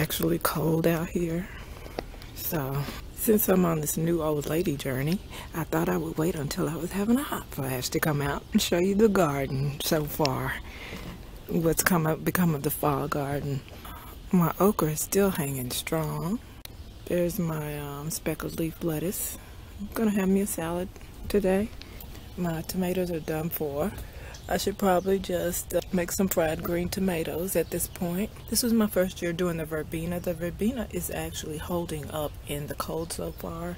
actually cold out here. So, since I'm on this new old lady journey, I thought I would wait until I was having a hot flash to come out and show you the garden so far. What's come up, become of the fall garden. My okra is still hanging strong. There's my um, speckled leaf lettuce. I'm gonna have me a salad today. My tomatoes are done for. I should probably just uh, make some fried green tomatoes at this point. This was my first year doing the verbena. The verbena is actually holding up in the cold so far.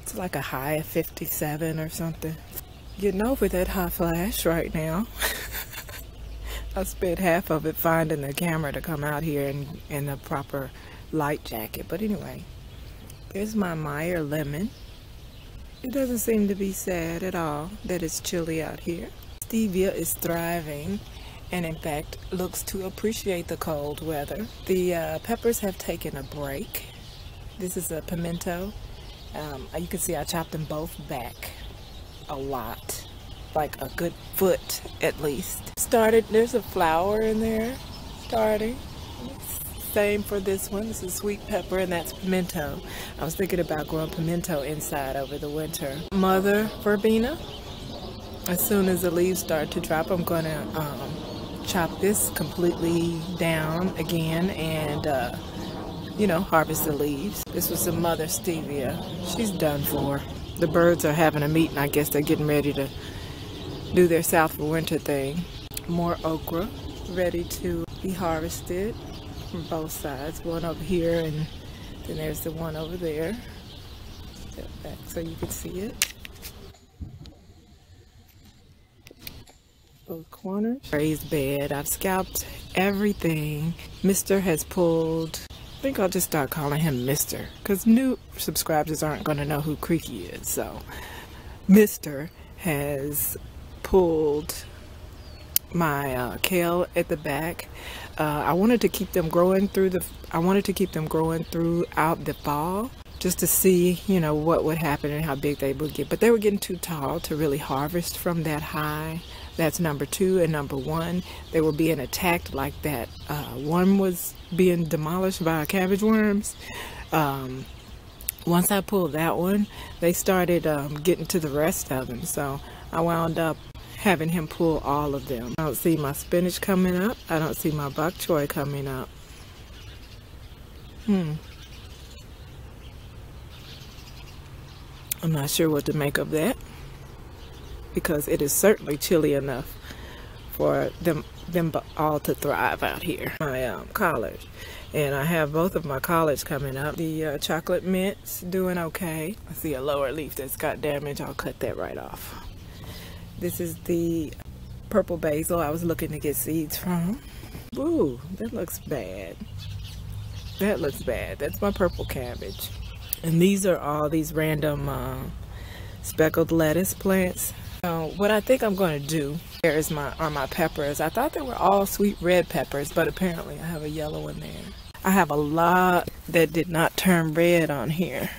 It's like a high of 57 or something. Getting over that hot flash right now. I spent half of it finding the camera to come out here in, in the proper light jacket. But anyway, there's my Meyer lemon. It doesn't seem to be sad at all that it's chilly out here stevia is thriving and in fact looks to appreciate the cold weather. The uh, peppers have taken a break. This is a pimento. Um, you can see I chopped them both back a lot, like a good foot at least. Started, there's a flower in there, starting. Same for this one. This is sweet pepper and that's pimento. I was thinking about growing pimento inside over the winter. Mother verbena as soon as the leaves start to drop, I'm going to um, chop this completely down again and, uh, you know, harvest the leaves. This was the mother stevia. She's done for. The birds are having a meeting. I guess they're getting ready to do their south for winter thing. More okra ready to be harvested from both sides. One over here and then there's the one over there. Step back so you can see it. Both corners. Raised bed. I've scalped everything. Mr. has pulled. I think I'll just start calling him Mr. Because new subscribers aren't going to know who Creaky is. So, Mr. has pulled my uh, kale at the back. Uh, I wanted to keep them growing through the. I wanted to keep them growing throughout the fall, just to see, you know, what would happen and how big they would get. But they were getting too tall to really harvest from that high. That's number two. And number one, they were being attacked like that. Uh, one was being demolished by cabbage worms. Um, once I pulled that one, they started um, getting to the rest of them. So I wound up having him pull all of them. I don't see my spinach coming up. I don't see my bok choy coming up. Hmm. I'm not sure what to make of that because it is certainly chilly enough for them them all to thrive out here. My um. And I have both of my collards coming up. The uh, chocolate mint's doing okay. I see a lower leaf that's got damage. I'll cut that right off. This is the purple basil I was looking to get seeds from. Ooh, that looks bad. That looks bad. That's my purple cabbage. And these are all these random uh, speckled lettuce plants Um, what I think I'm going to do here is my are my peppers. I thought they were all sweet red peppers, but apparently I have a yellow one there. I have a lot that did not turn red on here.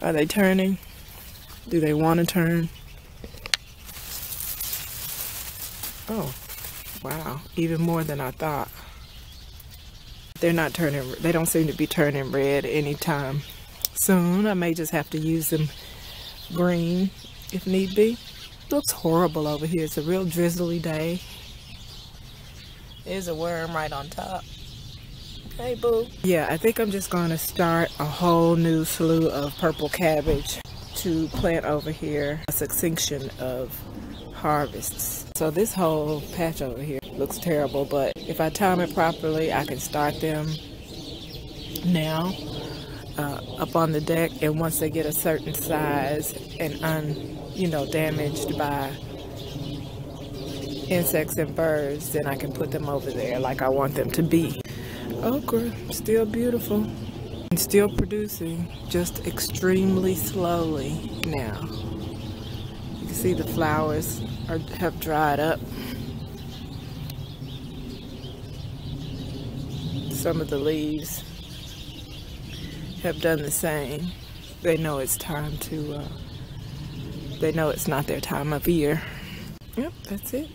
Are they turning? Do they want to turn? Oh, wow. Even more than I thought. They're not turning, they don't seem to be turning red anytime soon. I may just have to use them green if need be. Looks horrible over here. It's a real drizzly day. There's a worm right on top. Hey, boo. Yeah, I think I'm just going to start a whole new slew of purple cabbage to plant over here. A succession of harvests. So this whole patch over here looks terrible, but if I time it properly, I can start them now uh, up on the deck and once they get a certain size and un you know damaged by insects and birds then I can put them over there like I want them to be. Okra still beautiful. And still producing just extremely slowly now. You can see the flowers are, have dried up. Some of the leaves have done the same. They know it's time to, uh, they know it's not their time of year. Yep, that's it.